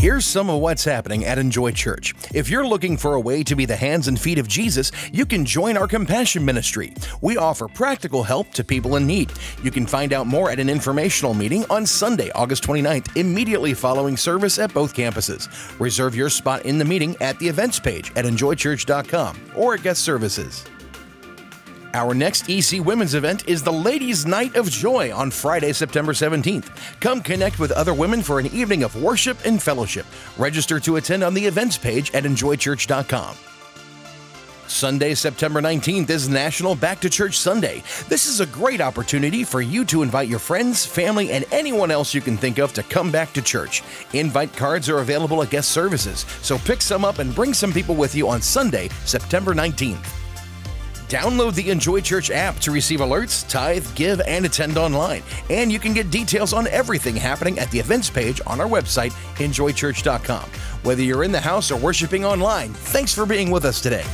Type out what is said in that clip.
Here's some of what's happening at Enjoy Church. If you're looking for a way to be the hands and feet of Jesus, you can join our compassion ministry. We offer practical help to people in need. You can find out more at an informational meeting on Sunday, August 29th, immediately following service at both campuses. Reserve your spot in the meeting at the events page at enjoychurch.com or at guest services. Our next EC Women's event is the Ladies' Night of Joy on Friday, September 17th. Come connect with other women for an evening of worship and fellowship. Register to attend on the events page at enjoychurch.com. Sunday, September 19th is National Back to Church Sunday. This is a great opportunity for you to invite your friends, family, and anyone else you can think of to come back to church. Invite cards are available at guest services, so pick some up and bring some people with you on Sunday, September 19th. Download the Enjoy Church app to receive alerts, tithe, give, and attend online. And you can get details on everything happening at the events page on our website, enjoychurch.com. Whether you're in the house or worshiping online, thanks for being with us today.